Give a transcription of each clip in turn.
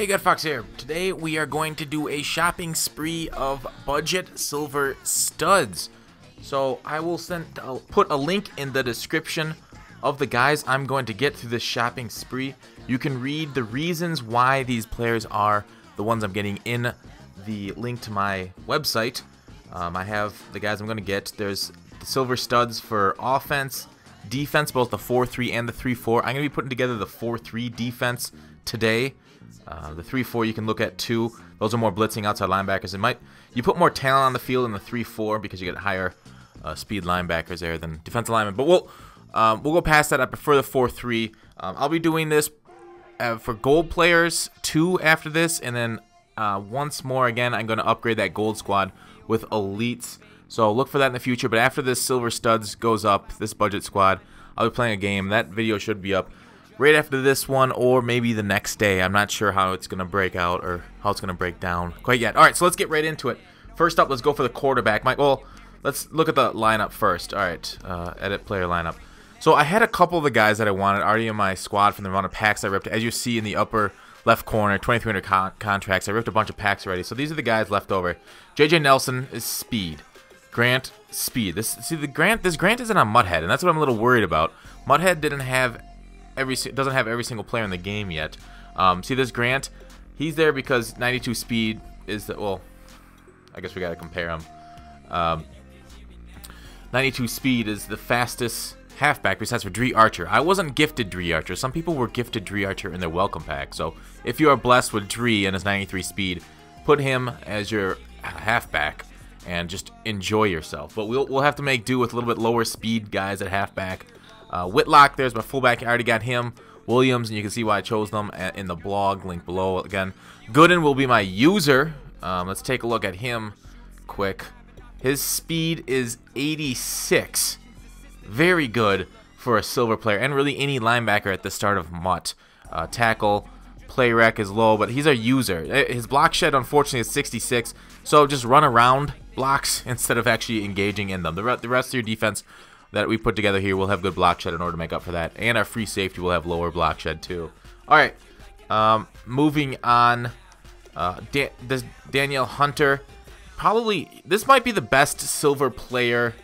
Hey, GutFoxx here. Today we are going to do a shopping spree of budget silver studs. So I will send, I'll put a link in the description of the guys I'm going to get through this shopping spree. You can read the reasons why these players are the ones I'm getting in the link to my website. Um, I have the guys I'm going to get. There's the silver studs for offense, defense, both the 4-3 and the 3-4. I'm going to be putting together the 4-3 defense today. Uh, the 3-4 you can look at too. Those are more blitzing outside linebackers. It might you put more talent on the field in the 3-4 because you get higher uh, speed linebackers there than defensive linemen. But we'll um, we'll go past that. I prefer the 4-3. Um, I'll be doing this uh, for gold players two after this, and then uh, once more again I'm going to upgrade that gold squad with elites. So look for that in the future. But after this silver studs goes up, this budget squad, I'll be playing a game. That video should be up right after this one or maybe the next day. I'm not sure how it's going to break out or how it's going to break down quite yet. All right, so let's get right into it. First up, let's go for the quarterback. Mike, well, let's look at the lineup first. All right, uh, edit player lineup. So I had a couple of the guys that I wanted already in my squad from the amount of packs I ripped. As you see in the upper left corner, 2,300 con contracts. I ripped a bunch of packs already. So these are the guys left over. J.J. Nelson is speed. Grant, speed. This see the Grant. This Grant isn't on MUTHead, and that's what I'm a little worried about. MUTHead didn't have every doesn't have every single player in the game yet. Um, see this Grant, he's there because 92 speed is the well. I guess we gotta compare him. Um, 92 speed is the fastest halfback besides for Dri Archer. I wasn't gifted Dri Archer. Some people were gifted Dri Archer in their welcome pack. So if you are blessed with Dri and his 93 speed, put him as your halfback and just enjoy yourself. But we'll, we'll have to make do with a little bit lower speed guys at halfback uh, Whitlock, there's my fullback. I already got him. Williams, and you can see why I chose them in the blog, link below. Again, Gooden will be my user. Um, let's take a look at him quick. His speed is 86. Very good for a silver player, and really any linebacker at the start of MUT. Uh, tackle, play rec is low, but he's a user. Eh, his block shed, unfortunately, is 66, so just run around blocks instead of actually engaging in them. The, the rest of your defense that we put together here will have good block shed in order to make up for that. And our free safety will have lower block shed too. Alright, um, moving on. Uh, this Danielle Hunter, probably, this might be the best silver player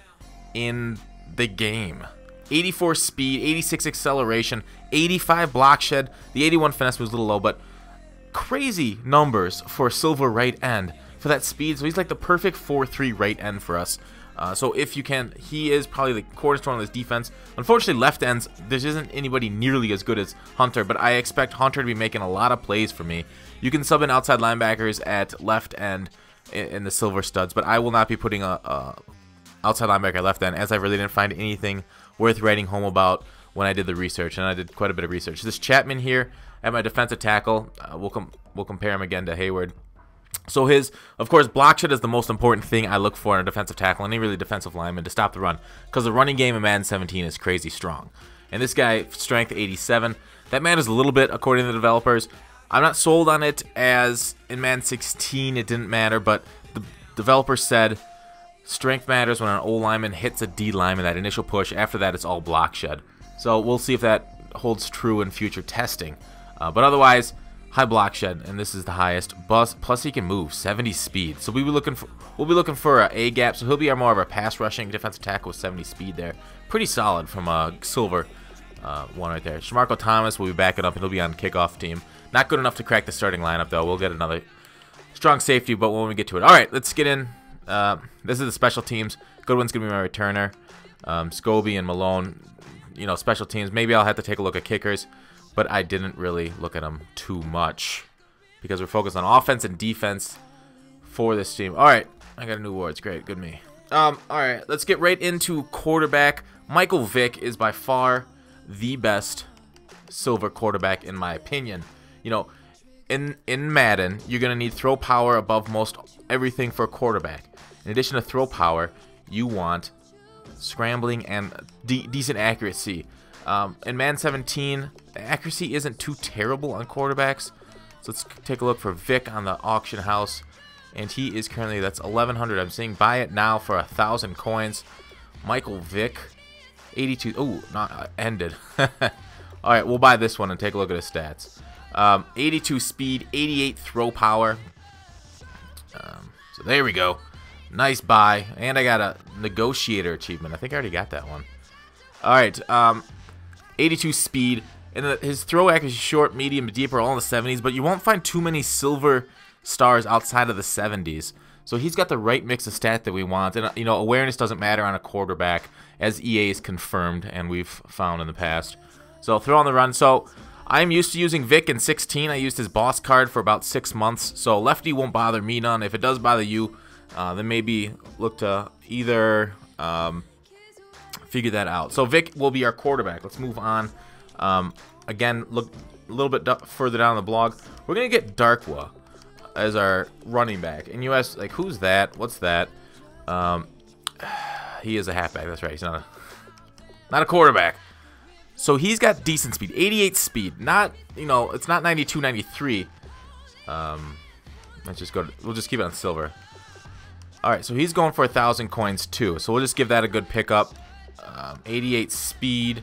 in the game. 84 speed, 86 acceleration, 85 block shed. The 81 finesse was a little low, but crazy numbers for silver right end for that speed. So he's like the perfect 4-3 right end for us. Uh, so if you can, he is probably the cornerstone of this defense. Unfortunately, left ends, there isn't anybody nearly as good as Hunter, but I expect Hunter to be making a lot of plays for me. You can sub in outside linebackers at left end in, the silver studs, but I will not be putting a, a outside linebacker left end, as I really didn't find anything worth writing home about when I did the research, and I did quite a bit of research. This Chapman here at my defensive tackle, uh, we'll, com we'll compare him again to Hayward. So his, of course, block shed is the most important thing I look for in a defensive tackle, any really defensive lineman to stop the run, because the running game in Madden 17 is crazy strong. And this guy, strength 87, that matters a little bit according to the developers. I'm not sold on it as in Madden 16 it didn't matter, but the developers said strength matters when an O lineman hits a D lineman, that initial push. After that, it's all block shed. So we'll see if that holds true in future testing. Uh, but otherwise, high block shed, and this is the highest. Bus plus, plus he can move 70 speed. So we'll be looking for we'll be looking for a A gap. So he'll be our more of a pass rushing defensive tackle with 70 speed there. Pretty solid from a silver uh, one right there. Shamarko Thomas will be backing up, and he'll be on kickoff team. Not good enough to crack the starting lineup though. We'll get another strong safety, but when we get to it. All right, let's get in. Uh, this is the special teams. Goodwin's gonna be my returner. Um, Scobee and Malone, you know, special teams. Maybe I'll have to take a look at kickers but I didn't really look at them too much because we're focused on offense and defense for this team. All right, I got a new award. It's great. Good me. Um, all right, let's get right into quarterback. Michael Vick is by far the best silver quarterback in my opinion. You know, in in Madden, you're gonna need throw power above most everything for a quarterback. In addition to throw power, you want scrambling and de decent accuracy. Um, in Man 17, the accuracy isn't too terrible on quarterbacks. So let's take a look for Vick on the auction house. And he is currently, that's 1100 I'm seeing buy it now for a thousand coins. Michael Vick, 82. Oh, not uh, ended. All right, we'll buy this one and take a look at his stats. Um, 82 speed, 88 throw power. Um, so there we go. Nice buy. And I got a negotiator achievement. I think I already got that one. Alright, um, 82 speed. And his throw accuracy short, medium, deep are all in the 70s, but you won't find too many silver stars outside of the 70s. So he's got the right mix of stat that we want. And, you know, awareness doesn't matter on a quarterback, as EA is confirmed and we've found in the past. So throw on the run. So I'm used to using Vick in 16. I used his boss card for about six months. So lefty won't bother me none. If it does bother you, uh, then maybe look to either um, figure that out. So Vick will be our quarterback. Let's move on. Um, again, look a little bit further down the blog. We're going to get Darkwa as our running back. And you ask, like, who's that? What's that? Um, he is a halfback. That's right. He's not a, not a quarterback. So he's got decent speed. 88 speed. Not, you know, it's not 92, 93. Um, let's just go, to, we'll just keep it on silver. Alright, so he's going for a thousand coins too. So we'll just give that a good pickup. Um, 88 speed.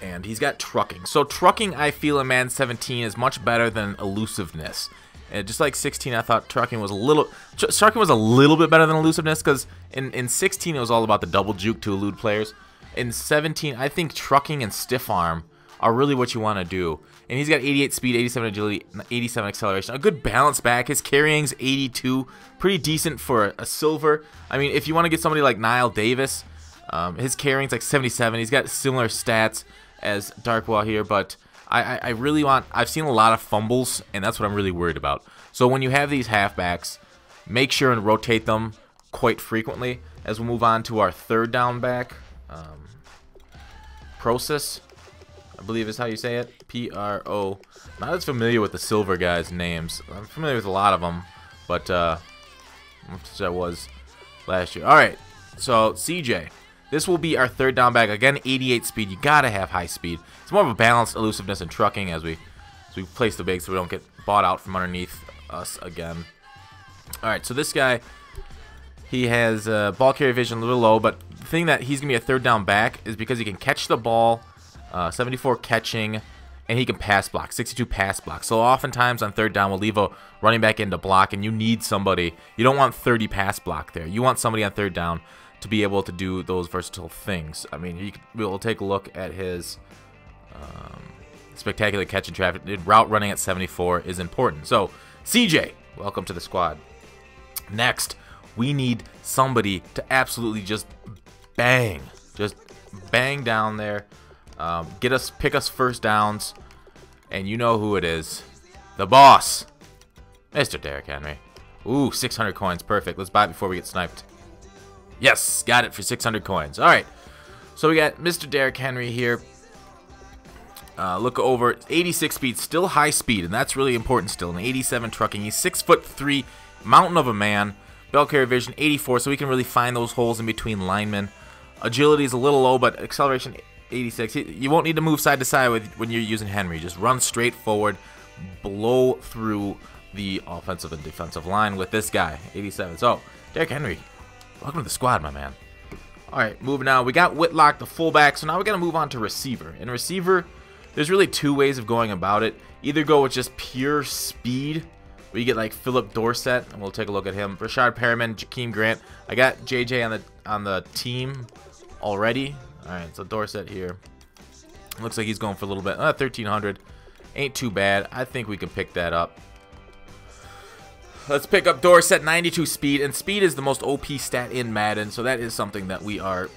And he's got trucking. So trucking, I feel in Man 17 is much better than elusiveness. And just like 16, I thought trucking was a little trucking was a little bit better than elusiveness because in in 16 it was all about the double juke to elude players. In 17, I think trucking and stiff arm are really what you want to do. And he's got 88 speed, 87 agility, 87 acceleration. A good balance back. His carrying's 82. Pretty decent for a silver. I mean, if you want to get somebody like Knile Davis, um, his carrying's like 77. He's got similar stats as Darkwa here, but I, I, I really want... I've seen a lot of fumbles, and that's what I'm really worried about. So when you have these halfbacks, make sure and rotate them quite frequently. As we move on to our third down back, um, Prosise, I believe is how you say it. P-R-O. Not as familiar with the silver guys' names. I'm familiar with a lot of them, but uh, I was last year. All right, so CJ. This will be our third down back. Again, 88 speed. You gotta have high speed. It's more of a balanced elusiveness and trucking as we as we place the big so we don't get bought out from underneath us again. All right, so this guy, he has uh, ball carrier vision a little low, but the thing that he's gonna be a third down back is because he can catch the ball, uh, 74 catching, and he can pass block, 62 pass block. So oftentimes on third down, we'll leave a running back in to block, and you need somebody. You don't want 30 pass block there. You want somebody on third down to be able to do those versatile things. I mean, you, we'll take a look at his um, spectacular catch and traffic. Route running at 74 is important. So, CJ, welcome to the squad. Next, we need somebody to absolutely just bang, just bang down there, um, get us, pick us first downs, and you know who it is, the boss, Mr. Derrick Henry. Ooh, 600 coins, perfect. Let's buy it before we get sniped. Yes, got it for 600 coins. All right. So we got Mr. Derrick Henry here. Uh, look over 86 speed, still high speed, and that's really important still. An 87 trucking. He's six foot three, mountain of a man. Bell carrier vision 84, so we can really find those holes in between linemen. Agility is a little low, but acceleration 86. You won't need to move side to side with when you're using Henry. Just run straight forward, blow through the offensive and defensive line with this guy, 87. So, Derrick Henry, Welcome to the squad, my man. Alright, moving on. We got Whitlock, the fullback, so now we got to move on to receiver. In receiver, there's really two ways of going about it. Either go with just pure speed, where you get like Phillip Dorsett, and we'll take a look at him. Breshad Perriman, Jakeem Grant. I got JJ on the on the team already. Alright, so Dorsett here. Looks like he's going for a little bit. Uh, 1300. Ain't too bad. I think we can pick that up. Let's pick up Dorsett, 92 speed, and speed is the most OP stat in Madden, so that is something that we are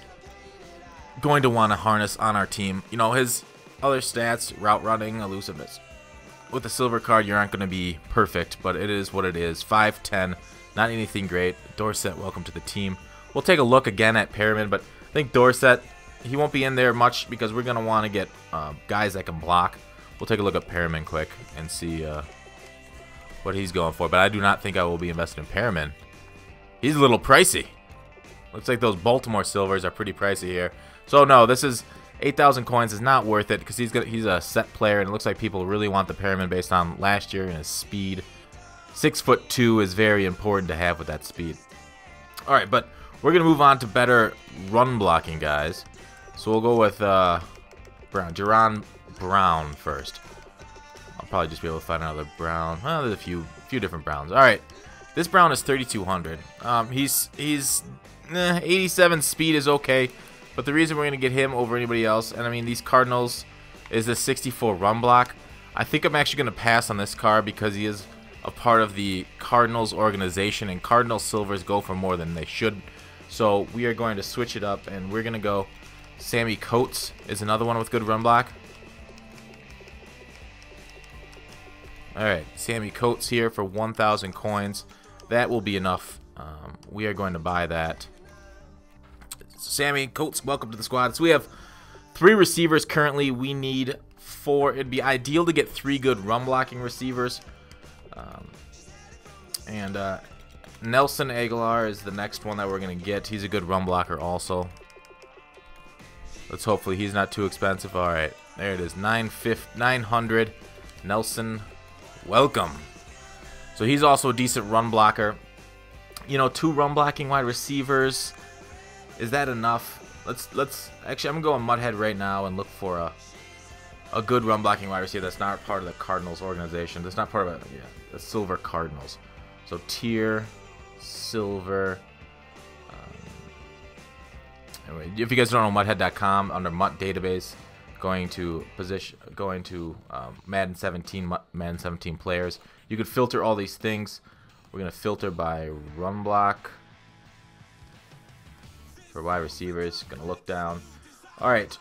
going to want to harness on our team. You know, his other stats, route running, elusiveness. With the silver card, you aren't going to be perfect, but it is what it is. 5'10", not anything great. Dorsett, welcome to the team. We'll take a look again at Perriman, but I think Dorsett, he won't be in there much because we're going to want to get uh, guys that can block. We'll take a look at Perriman quick and see... Uh, what he's going for, but I do not think I will be invested in Perriman. He's a little pricey. Looks like those Baltimore silvers are pretty pricey here. So no, this is 8,000 coins is not worth it because he's he's a set player and it looks like people really want the Perriman based on last year and his speed. Six foot two is very important to have with that speed. All right, but we're gonna move on to better run blocking guys. So we'll go with uh, Brown, Jaron Brown first. I'll probably just be able to find another brown. Well, there's a few few different browns. All right, this brown is 3,200. Um, he's he's eh, 87 speed is okay, but the reason we're gonna get him over anybody else, and I mean these Cardinals is the 64 run block. I think I'm actually gonna pass on this car because he is a part of the Cardinals organization, and Cardinal silvers go for more than they should. So we are going to switch it up, and we're gonna go. Sammy Coates is another one with good run block. Alright, Sammy Coates here for 1,000 coins. That will be enough. Um, we are going to buy that. Sammy Coates, welcome to the squad. So we have three receivers currently. We need four. It'd be ideal to get three good run blocking receivers. Um, and uh, Nelson Agholor is the next one that we're going to get. He's a good run blocker also. Let's hopefully he's not too expensive. All right, there it is, 900. Nelson welcome. So he's also a decent run blocker. You know, two run blocking wide receivers. Is that enough? Let's let's actually I'm gonna go on MUTHead right now and look for a a good run blocking wide receiver that's not part of the Cardinals organization. That's not part of it. Yeah, the Silver Cardinals. So tier silver. Um, anyway, if you guys don't know MUTHead.com under MUT database, going to position, going to um, Madden 17, Madden 17 players. You could filter all these things. We're gonna filter by run block for wide receivers. Gonna look down. All right,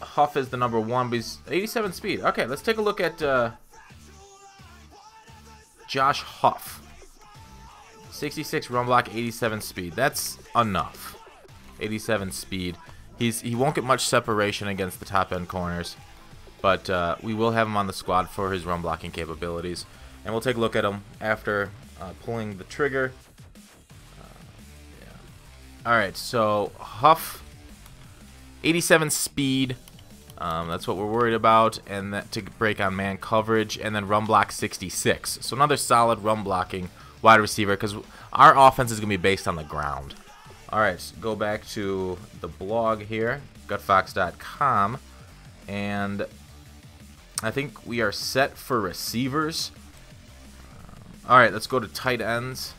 Huff is the number one, but he's 87 speed. Okay, let's take a look at uh, Josh Huff. 66 run block, 87 speed. That's enough. 87 speed. He's he won't get much separation against the top end corners, but uh, we will have him on the squad for his run blocking capabilities, and we'll take a look at him after uh, pulling the trigger. Uh, yeah. All right, so Huff, 87 speed. Um, that's what we're worried about, and that to break on man coverage, and then run block 66. So another solid run blocking wide receiver because our offense is going to be based on the ground. Alright, go back to the blog here, gutfoxx.com, and I think we are set for receivers. Alright, let's go to tight ends.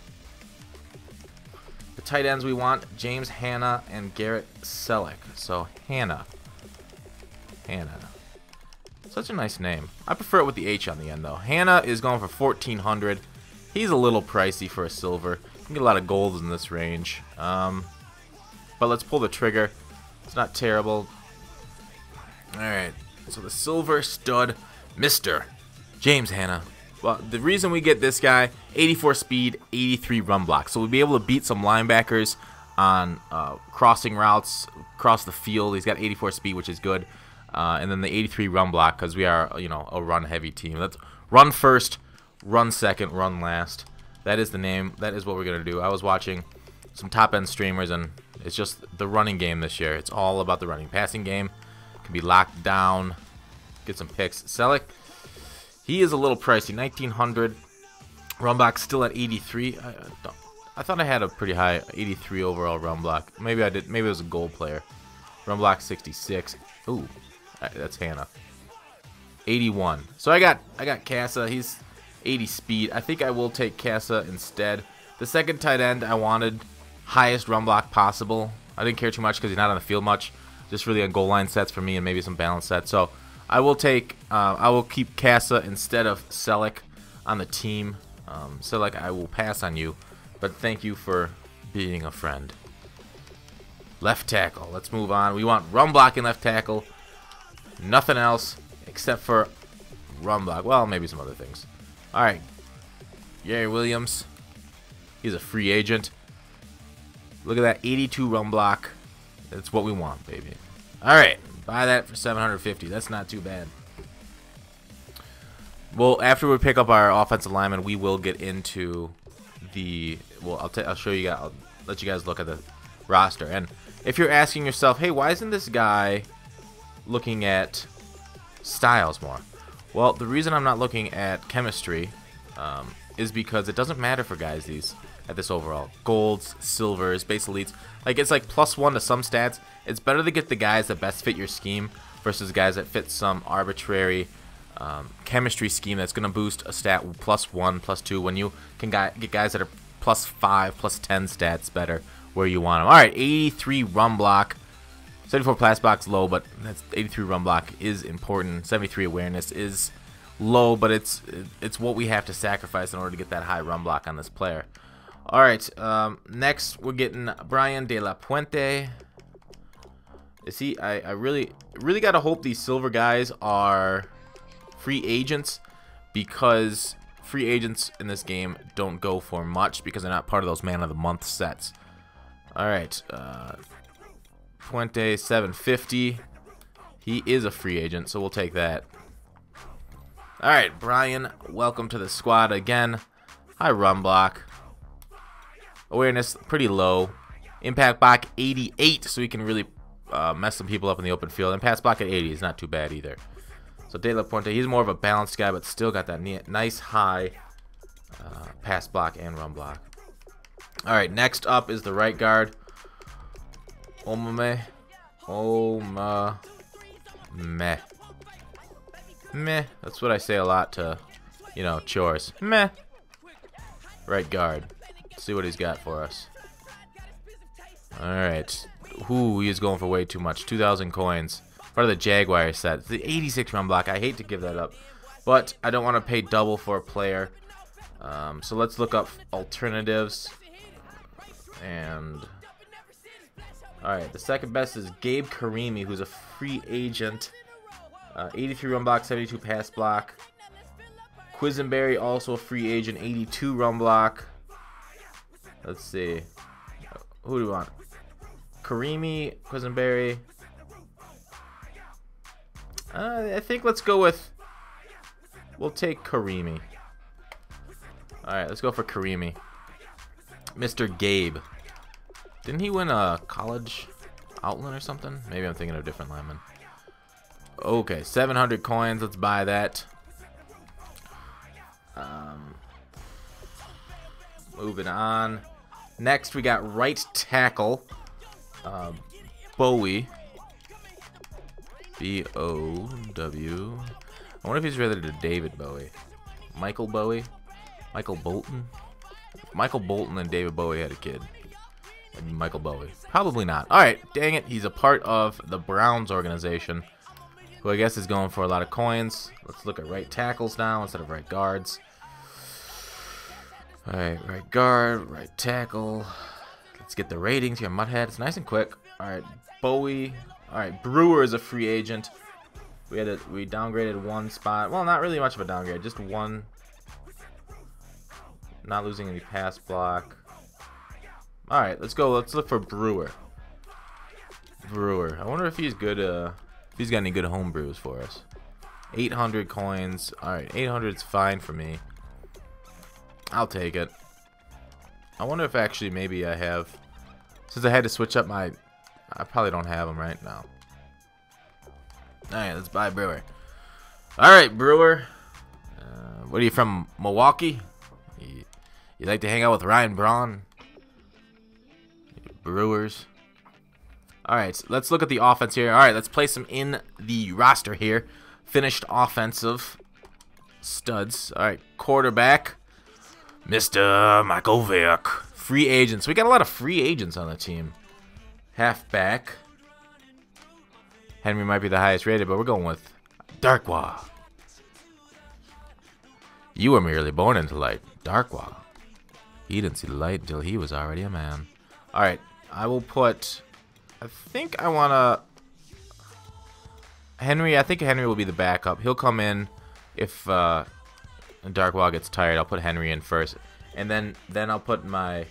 The tight ends we want, James Hanna and Garrett Celek. So, Hanna. Hanna. Such a nice name. I prefer it with the H on the end, though. Hanna is going for 1400 He's a little pricey for a silver get a lot of golds in this range. Um, but let's pull the trigger. It's not terrible. Alright, so the silver stud, Mr. James Hanna. Well, the reason we get this guy, 84 speed, 83 run block. So we'll be able to beat some linebackers on uh, crossing routes across the field. He's got 84 speed, which is good. Uh, and then the 83 run block because we are, you know, a run heavy team. Let's run first, run second, run last. That is the name. That is what we're going to do. I was watching some top end streamers, and it's just the running game this year. It's all about the running. Passing game can be locked down, get some picks. Celek, he is a little pricey. 1900. Run block still at 83. I, I thought I had a pretty high 83 overall run block. Maybe I did. Maybe it was a gold player. Run block 66. Ooh, that's Hanna. 81. So I got I got Casa. He's 80 speed. I think I will take Casa instead. The second tight end I wanted highest run block possible. I didn't care too much because he's not on the field much. Just really on goal line sets for me and maybe some balance sets. So I will take, uh, I will keep Casa instead of Celek on the team. Um, Celek, I will pass on you, but thank you for being a friend. Left tackle. Let's move on. We want run blocking left tackle. Nothing else except for run block. Well, maybe some other things. All right. Gary Williams. He's a free agent. Look at that 82 run block. That's what we want, baby. All right. Buy that for 750. That's not too bad. Well, after we pick up our offensive lineman, we will get into the. Well, I'll, t- I'll show you guys. I'll let you guys look at the roster. And if you're asking yourself, hey, why isn't this guy looking at styles more? Well, the reason I'm not looking at chemistry um, is because it doesn't matter for guys these at this overall. Golds, silvers, base elites. Like, it's like plus one to some stats. It's better to get the guys that best fit your scheme versus guys that fit some arbitrary um, chemistry scheme that's going to boost a stat plus one, plus two when you can get guys that are plus five, plus ten stats better where you want them. All right, 83 run block. 74 pass block's low, but that's 83 run block is important. 73 awareness is low, but it's it's what we have to sacrifice in order to get that high run block on this player. All right, um, next we're getting Brian De La Puente. You see, I, I really really gotta hope these silver guys are free agents because free agents in this game don't go for much because they're not part of those man of the month sets. All right, uh, Puente 750. He is a free agent, so we'll take that. All right, Brian, welcome to the squad again. High run block. Awareness pretty low. Impact block 88, so he can really uh, mess some people up in the open field. And pass block at 80 is not too bad either. So De La Puente, he's more of a balanced guy, but still got that nice high uh, pass block and run block. All right, next up is the right guard. Omameh. Oma. Meh. Meh. That's what I say a lot to, you know, chores. Meh. Right guard. Let's see what he's got for us. Alright. Ooh, he is going for way too much. 2,000 coins. Part of the Jaguar set. The 86 run block. I hate to give that up. But I don't want to pay double for a player. Um, so let's look up alternatives. And Alright, the second best is Gabe Carimi, who's a free agent. Uh, 83 run block, 72 pass block. Quisenberry, also a free agent, 82 run block. Let's see. Who do we want? Carimi, Quisenberry. Uh, I think let's go with... We'll take Carimi. Alright, let's go for Carimi. Mr. Gabe. Didn't he win a college outland or something? Maybe I'm thinking of a different lineman. Okay, 700 coins. Let's buy that. Um, moving on. Next, we got right tackle. Uh, Bowie. B-O-W. I wonder if he's related to David Bowie. Michael Bowie? Michael Bolton? Michael Bolton and David Bowie had a kid. Michael Bowie. Probably not. Alright, dang it. He's a part of the Browns organization, who I guess is going for a lot of coins. Let's look at right tackles now instead of right guards. Alright, right guard, right tackle. Let's get the ratings here. MUTHead, it's nice and quick. Alright, Bowie. Alright, Brewer is a free agent. We had a, we downgraded one spot. Well, not really much of a downgrade, just one. Not losing any pass block. Alright, let's go. Let's look for Brewer. Brewer. I wonder if he's good, uh, if he's got any good home brews for us. 800 coins. Alright, 800 is fine for me. I'll take it. I wonder if actually maybe I have... Since I had to switch up my... I probably don't have them right now. Alright, let's buy Brewer. Alright, Brewer. Uh, what are you from, Milwaukee? You, you like to hang out with Ryan Braun? Brewers. Alright, let's look at the offense here. Alright, let's place them in the roster here. Finished offensive studs. Alright, quarterback. Mr. Michael Vick. Free agents. We got a lot of free agents on the team. Halfback. Henry might be the highest rated, but we're going with Darkwa. You were merely born into light. Darkwa. He didn't see the light until he was already a man. Alright, I will put... I think I want to... Henry, I think Henry will be the backup. He'll come in if uh, Darkwa gets tired. I'll put Henry in first. And then, then I'll put my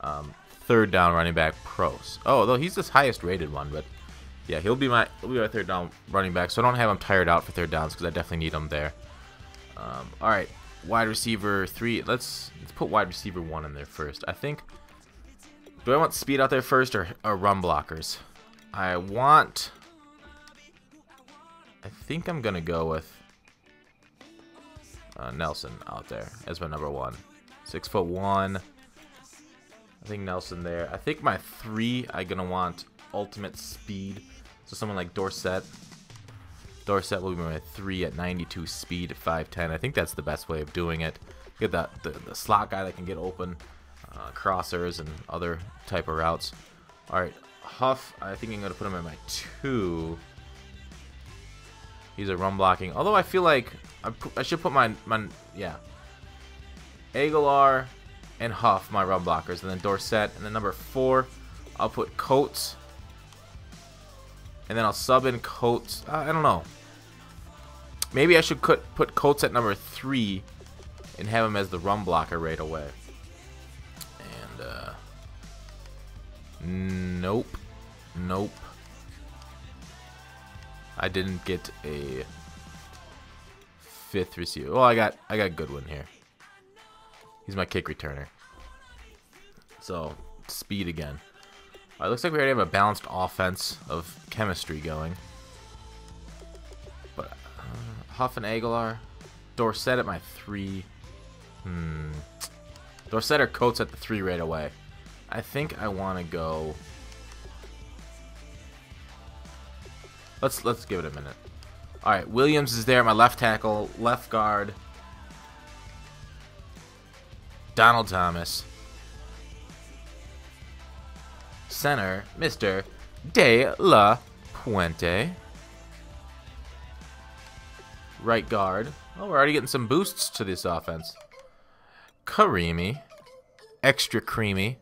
um, third down running back pros. Oh, though he's the highest rated one, but yeah, he'll be my he'll be my third down running back. So I don't have him tired out for third downs because I definitely need him there. Um, all right, wide receiver three. Let's let's put wide receiver one in there first. I think do I want speed out there first or, or run blockers? I want... I think I'm going to go with uh, Nelson out there as my number one. Six foot one. I think Nelson there. I think my three, I'm going to want ultimate speed. So someone like Dorsett. Dorsett will be my 3 at 92 speed at 5'10". I think that's the best way of doing it. Get that the, the slot guy that can get open, uh, crossers, and other type of routes. Alright, Huff, I think I'm going to put him at my 2. He's a run blocking. Although I feel like I, I should put my, my... Yeah. Agholor and Huff, my run blockers. And then Dorsett. And then number 4, I'll put Coates. And then I'll sub in Coates. Uh, I don't know. Maybe I should put, put Coates at number 3 and have him as the run blocker right away. And, uh... Nope. Nope. I didn't get a fifth receiver. Well, I got I got Goodwin here. He's my kick returner. So, speed again. All right, looks like we already have a balanced offense of chemistry going. But uh, Huff and Agholor. Dorsett at my three. Hmm. Dorsett or Coates at the three right away. I think I want to go Let's let's give it a minute. All right, Williams is there, my left tackle, left guard. Donald Thomas. Center, Mr. De La Puente. Right guard. Oh, we're already getting some boosts to this offense. Carimi. Extra creamy.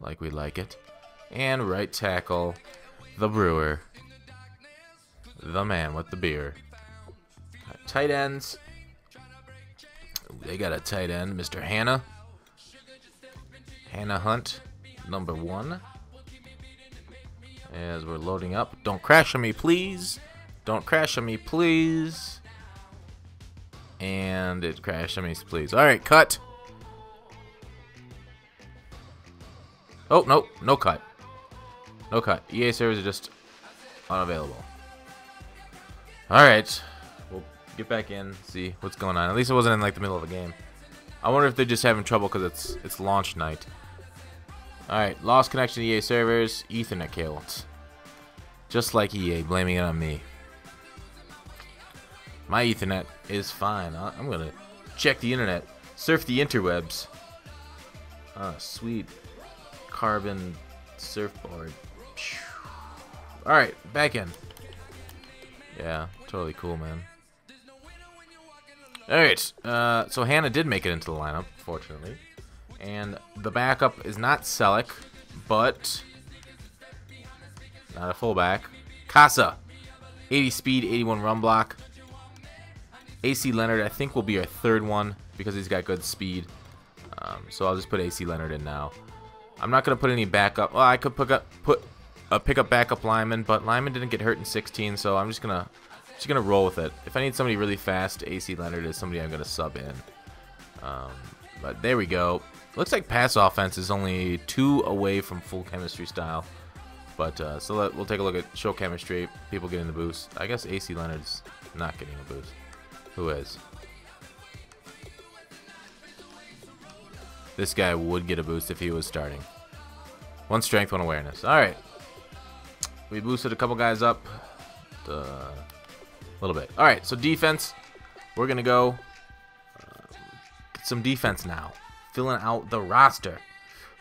Like we like it. And right tackle, the brewer. The man with the beer. Tight ends. They got a tight end, Mr. Hanna. Hannah Hunt, number one. As we're loading up. Don't crash on me, please. Don't crash on me, please. And it crashed on me, please. Alright, cut. Oh, no. No cut. No cut. EA servers are just unavailable. Alright. We'll get back in, see what's going on. At least it wasn't in like the middle of a game. I wonder if they're just having trouble because it's it's launch night. Alright, lost connection to EA servers, Ethernet cables. Just like EA, blaming it on me. My Ethernet is fine. I'm gonna check the internet, surf the interwebs. Ah, sweet carbon surfboard. Alright, back in. Yeah, totally cool, man. Alright, uh, so Hanna did make it into the lineup, fortunately. And the backup is not Celek, but... Not a fullback. Casa. 80 speed, 81 run block. AC Leonard, I think, will be our third one because he's got good speed. Um, so I'll just put AC Leonard in now. I'm not going to put any backup. Well, I could put, up, put a pickup backup lineman, but lineman didn't get hurt in 16, so I'm just gonna just gonna roll with it. If I need somebody really fast, AC Leonard is somebody I'm gonna sub in. Um, but there we go. Looks like pass offense is only two away from full chemistry style. But uh, so let, we'll take a look at show chemistry. People getting the boost. I guess AC Leonard's not getting a boost. Who is? This guy would get a boost if he was starting. One strength, one awareness. All right. We boosted a couple guys up a little bit. All right, so defense. We're going to go uh, get some defense now. Filling out the roster.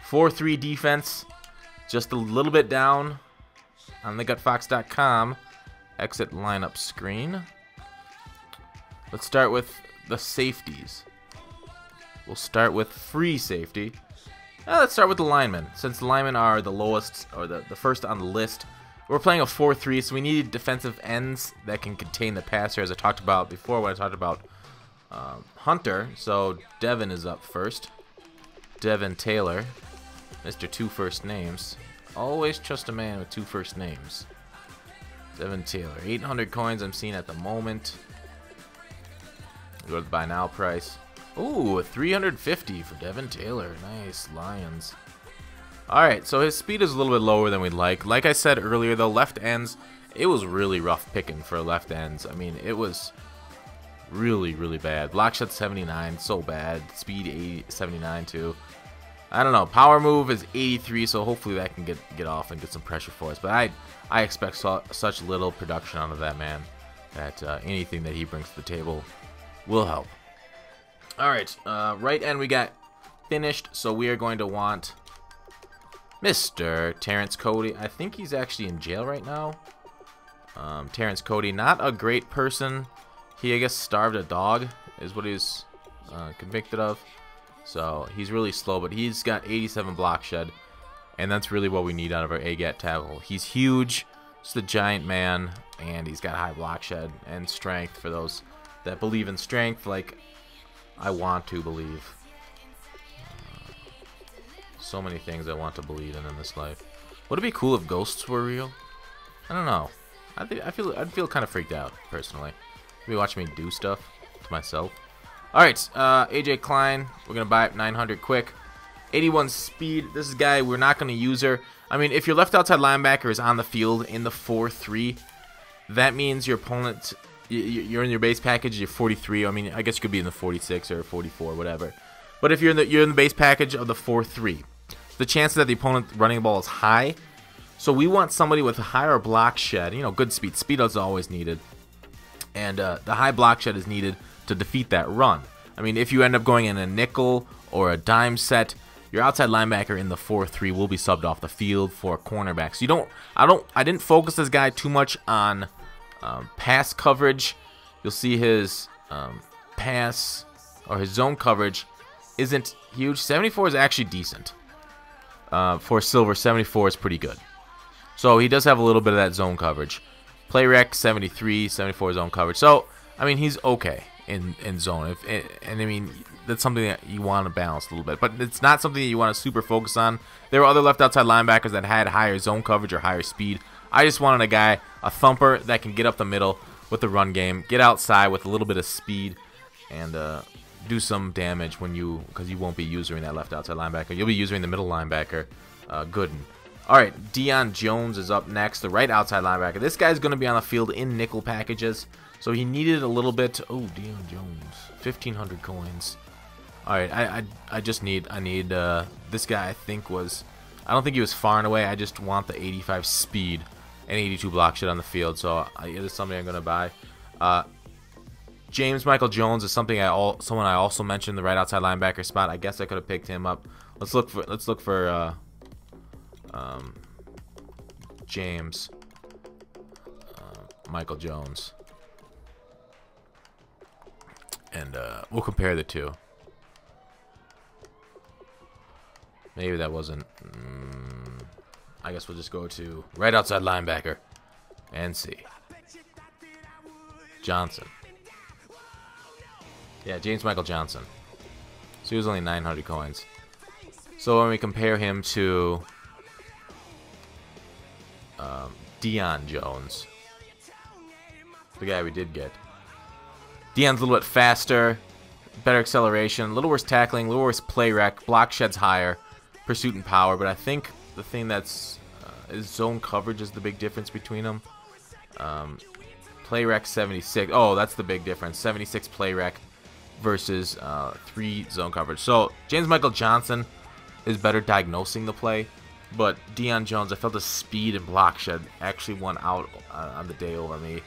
4-3 defense. Just a little bit down on thegutfoxx.com. Exit lineup screen. Let's start with the safeties. We'll start with free safety. Uh, let's start with the linemen, since the linemen are the lowest, or the, the first on the list. We're playing a 4-3, so we need defensive ends that can contain the passer, as I talked about before when I talked about um, Hunter. So Devin is up first. Devin Taylor, Mr. Two First Names. Always trust a man with two first names. Devin Taylor. 800 coins I'm seeing at the moment. Go to the buy now price. Ooh, 350 for Devin Taylor. Nice, Lions. Alright, so his speed is a little bit lower than we'd like. Like I said earlier, the left ends, it was really rough picking for left ends. I mean, it was really, really bad. Block shot 79, so bad. Speed 80, 79 too. I don't know. Power move is 83, so hopefully that can get get off and get some pressure for us. But I I expect so, such little production out of that man that uh, anything that he brings to the table will help. All right, uh, right end we got finished, so we are going to want Mr. Terrence Cody. I think he's actually in jail right now. Um, Terrence Cody, not a great person. He, I guess, starved a dog, is what he's uh, convicted of. So he's really slow, but he's got 87 block shed. And that's really what we need out of our AGAT tackle. He's huge, just a giant man, and he's got high block shed and strength for those that believe in strength like I want to believe. So many things I want to believe in in this life. Would it be cool if ghosts were real? I don't know. I think I feel I'd feel kind of freaked out personally. Maybe watch me do stuff to myself. All right, uh, AJ Klein. We're gonna buy it 900 quick. 81 speed. This is guy we're not gonna use her. I mean, if your left outside linebacker is on the field in the 4-3, that means your opponent, you're in your base package, you're 43. I mean, I guess you could be in the 46 or 44, whatever. But if you're in the you're in the base package of the 4-3, the chance that the opponent running the ball is high. So we want somebody with a higher block shed. You know, good speed. Speed is always needed, and uh, the high block shed is needed to defeat that run. I mean, if you end up going in a nickel or a dime set, your outside linebacker in the 4-3 will be subbed off the field for a cornerback. So you don't, I don't, I didn't focus this guy too much on um, pass coverage. You'll see his um, pass or his zone coverage isn't huge. 74 is actually decent. Uh, for silver, 74 is pretty good. So he does have a little bit of that zone coverage. Play rec 73, 74 zone coverage. So I mean he's okay in in zone. If and I mean that's something that you want to balance a little bit, but it's not something that you want to super focus on. There were other left outside linebackers that had higher zone coverage or higher speed. I just wanted a guy, a thumper that can get up the middle with the run game, get outside with a little bit of speed, and uh, do some damage when you because you won't be using that left outside linebacker. You'll be using the middle linebacker, uh, Gooden. All right, Deion Jones is up next, the right outside linebacker. This guy's going to be on the field in nickel packages. So he needed a little bit. Oh, Deion Jones, 1,500 coins. All right, I, I, I just need, I need, uh, this guy I think was, I don't think he was far and away. I just want the 85 speed and 82 block shit on the field. So uh, it is something I'm going to buy. Uh, James Michael Jones is something I all, someone I also mentioned the right outside linebacker spot. I guess I could have picked him up. Let's look for, let's look for, uh, um, James uh, Michael Jones and uh, we'll compare the two. Maybe that wasn't. Mm, I guess we'll just go to right outside linebacker and see. Johnson. Yeah, James Michael Johnson. So he was only 900 coins. So when we compare him to um, Deion Jones, the guy we did get, Deion's a little bit faster, better acceleration, a little worse tackling, a little worse play rec, block sheds higher, pursuit and power. But I think the thing that's uh, is zone coverage is the big difference between them. Um, play rec 76. Oh, that's the big difference. 76 play rec versus uh, three zone coverage. So James Michael Johnson is better diagnosing the play, but Deion Jones, I felt the speed and block shed actually won out on the day over me.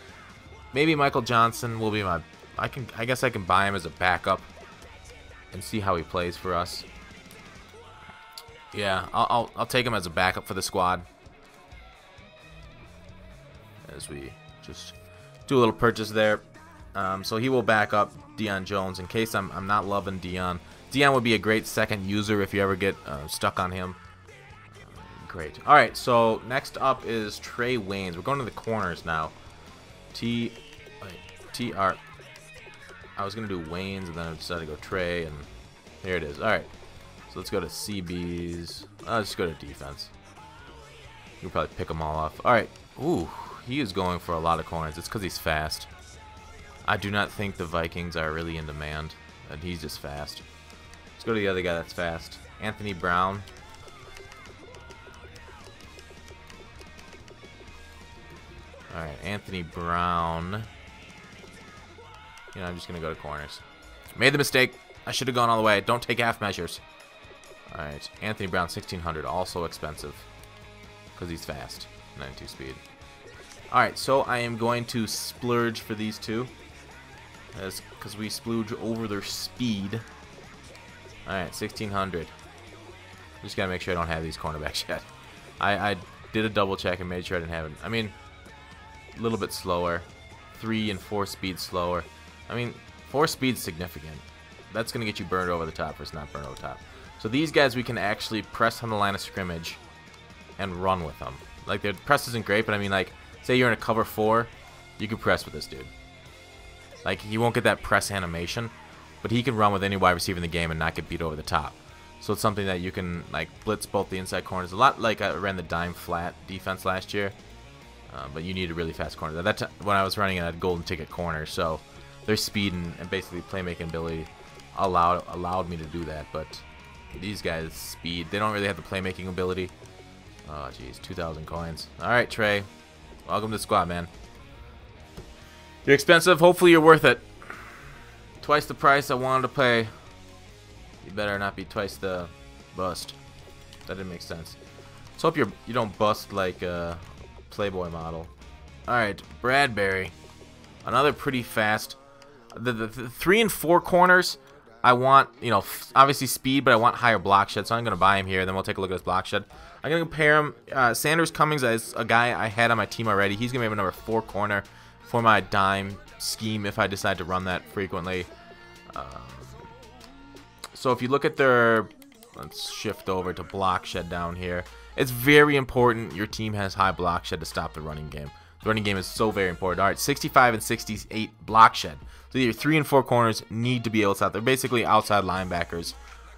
Maybe Michael Johnson will be my I can. I guess I can buy him as a backup and see how he plays for us. Yeah, I'll, I'll, I'll take him as a backup for the squad. As we just do a little purchase there. Um, so he will back up Deion Jones in case I'm, I'm not loving Deion. Deion would be a great second user if you ever get uh, stuck on him. great. All right, so next up is Trae Waynes. We're going to the corners now. T, T R I was to do Wayne's, and then I decided to go Trey, and here it is. All right. So let's go to CB's. Uh, let's go to defense. You'll probably pick them all off. All right. Ooh, he is going for a lot of corners. It's because he's fast. I do not think the Vikings are really in demand, and he's just fast. Let's go to the other guy that's fast. Anthony Brown. Alright, Anthony Brown. You know, I'm just going to go to corners. Made the mistake. I should have gone all the way. Don't take half measures. Alright, Anthony Brown, 1600, also expensive. Because he's fast. 92 speed. Alright, so I am going to splurge for these two. Because we splurge over their speed. Alright, 1600. Just gotta make sure I don't have these cornerbacks yet. I, I did a double check and made sure I didn't have it. I mean, a little bit slower. Three and four speed slower. I mean, four speed's significant. That's gonna get you burned over the top versus not burned over the top. So these guys we can actually press on the line of scrimmage and run with them. Like, their press isn't great, but I mean, like, say you're in a cover four, you can press with this dude. Like, he won't get that press animation, but he can run with any wide receiver in the game and not get beat over the top. So it's something that you can, like, blitz both the inside corners. A lot like I ran the dime flat defense last year, uh, but you need a really fast corner. That when I was running it, I had golden ticket corner, so their speed and, and basically playmaking ability allowed allowed me to do that. But these guys' speed, they don't really have the playmaking ability. Oh, jeez, 2,000 coins. All right, Trae. Welcome to the squad, man. You're expensive. Hopefully you're worth it. Twice the price I wanted to pay. You better not be twice the bust. That didn't make sense. Let's hope you're, you don't bust like a Playboy model. Alright, Bradbury. Another pretty fast. The, the, the, three and four corners, I want, you know, obviously speed, but I want higher block shed, so I'm going to buy him here. Then we'll take a look at his block shed. I'm going to compare him. Uh, Sanders Commings is a guy I had on my team already. He's going to be my number four corner for my dime scheme if I decide to run that frequently. Um, so if you look at their, let's shift over to block shed down here. It's very important your team has high block shed to stop the running game. The running game is so very important. All right, 65 and 68 block shed. So your three and four corners need to be able to stop. They're basically outside linebackers,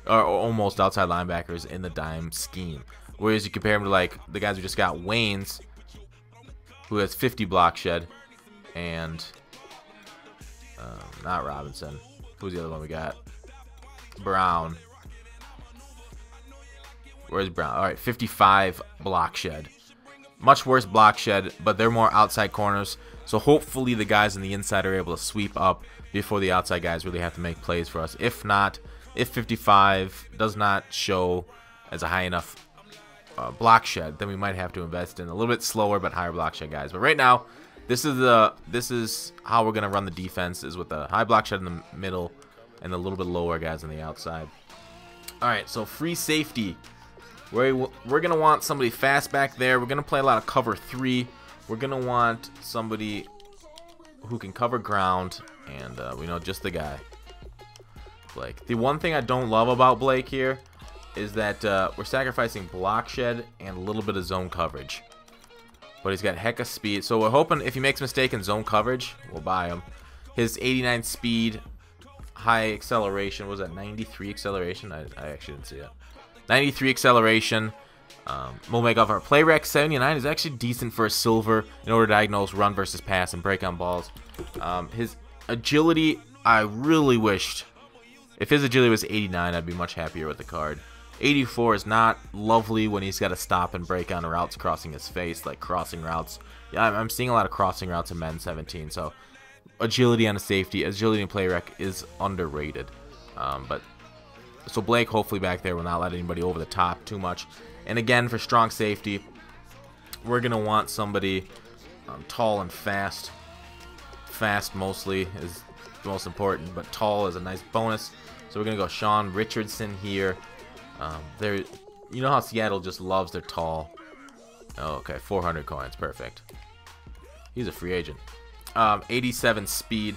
or almost outside linebackers in the dime scheme. Whereas you compare them to like the guys we just got, Waynes, who has 50 block shed, and um, not Robinson. Who's the other one we got? Brown. Where's Brown? All right, 55 block shed. Much worse block shed, but they're more outside corners. So hopefully the guys on the inside are able to sweep up before the outside guys really have to make plays for us. If not, if 55 does not show as a high enough uh, block shed, then we might have to invest in a little bit slower but higher block shed guys. But right now, this is the this is how we're gonna run the defense is with a high block shed in the middle and a little bit lower guys on the outside. All right, so free safety. We're, we're going to want somebody fast back there. We're going to play a lot of cover three. We're going to want somebody who can cover ground, and uh, we know just the guy, Blake. The one thing I don't love about Blake here is that uh, we're sacrificing block shed and a little bit of zone coverage. But he's got heck of speed. So we're hoping if he makes a mistake in zone coverage, we'll buy him. His 89 speed, high acceleration. was that 93 acceleration? I, I actually didn't see it. 93 acceleration. Um, off our play rec 79 is actually decent for a silver in order to diagnose run versus pass and break on balls. Um, his agility, I really wished. If his agility was 89, I'd be much happier with the card. 84 is not lovely when he's got to stop and break on routes crossing his face, like crossing routes. Yeah, I'm seeing a lot of crossing routes in Madden 17, so agility on a safety, agility and play rec is underrated. Um, but so Blake hopefully back there will not let anybody over the top too much. And again, for strong safety, we're gonna want somebody um, tall and fast. Fast mostly is the most important, but tall is a nice bonus. So we're gonna go Sean Richardson here. Um, there, you know how Seattle just loves their tall. Oh, okay, 400 coins, perfect. He's a free agent um, 87 speed.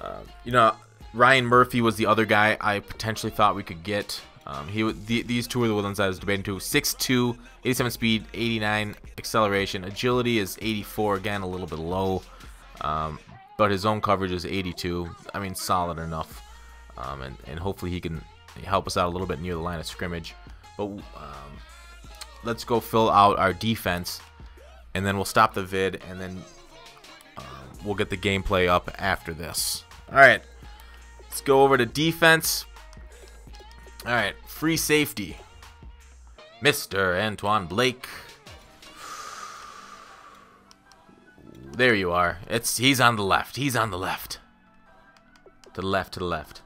Uh, you know, Ryan Murphy was the other guy I potentially thought we could get. Um, he the, These two are the ones I was debating too. 6'2", 87 speed, 89 acceleration. Agility is 84, again, a little bit low. Um, but his zone coverage is 82. I mean, solid enough. Um, and, and hopefully he can help us out a little bit near the line of scrimmage. But um, let's go fill out our defense. And then we'll stop the vid and then we'll get the gameplay up after this. All right, let's go over to defense. All right, free safety. Mr. Antwon Blake. There you are. It's he's on the left. He's on the left. To the left, to the left.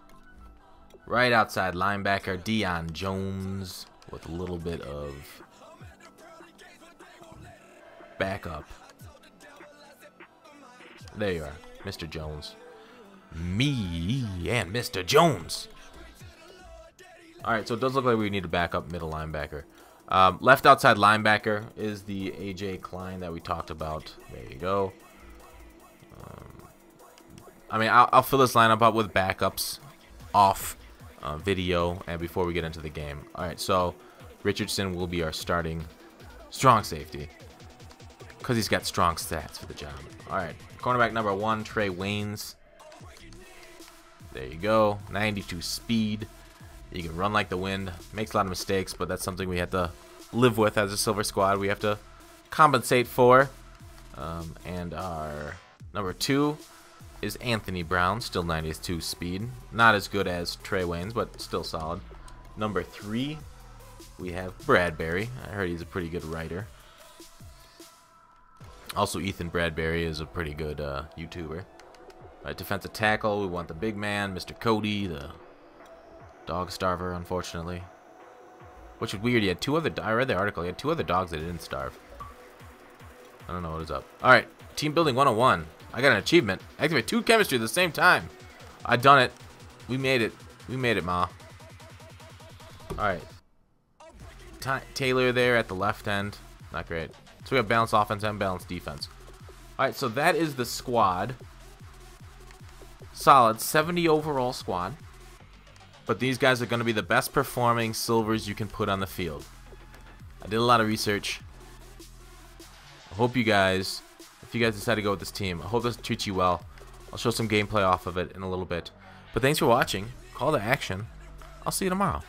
Right outside linebacker, Deion Jones with a little bit of backup. There you are, Mr. Jones. Me and Mr. Jones. Alright, so it does look like we need a backup middle linebacker. Um, left outside linebacker is the AJ Klein that we talked about. There you go. Um, I mean, I'll, I'll, fill this lineup up with backups off uh, video and before we get into the game. All right, so Richardson will be our starting strong safety because he's got strong stats for the job. All right, cornerback number one, Trae Waynes. There you go, 92 speed. You can run like the wind. Makes a lot of mistakes, but that's something we have to live with as a Silver Squad. We have to compensate for. Um, and our number two is Anthony Brown, still 92 speed. Not as good as Trae Waynes, but still solid. Number three, we have Bradbury. I heard he's a pretty good writer. Also, Ethan Bradbury is a pretty good uh, YouTuber. Defensive tackle, we want the big man, Mr. Cody, the Dog starver, unfortunately. Which is weird. He had two other. I read the article. He had two other dogs that didn't starve. I don't know what is up. All right, team building 101. I got an achievement. Activate two chemistry at the same time. I done it. We made it. We made it, Ma. All right. Taylor there at the left end. Not great. So we have balanced offense and balanced defense. All right, so that is the squad. Solid 70 overall squad. But these guys are going to be the best performing silvers you can put on the field. I did a lot of research. I hope you guys, if you guys decide to go with this team, I hope this treats you well. I'll show some gameplay off of it in a little bit. But thanks for watching. Call to action. I'll see you tomorrow.